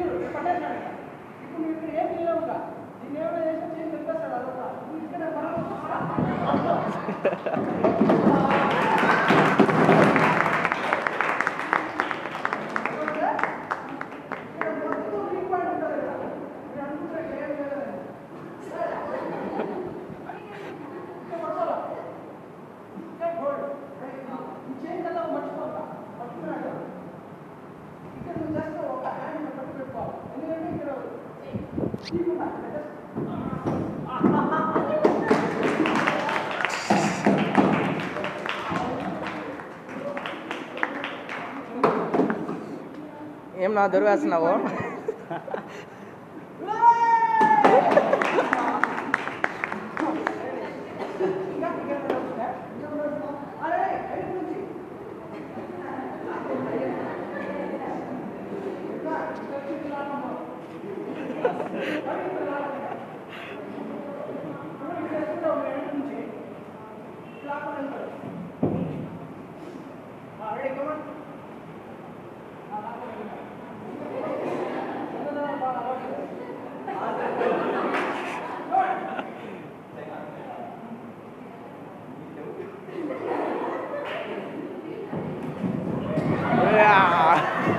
మీరు పట్టేసాడు ఇప్పుడు మీరు ఏం చేయలేవుగా దీన్ని ఏమైనా చేసి చేసి చెప్పేస్తాడు అదొక. ఇక్కడ ఏం నా దొరివేస్తున్నావు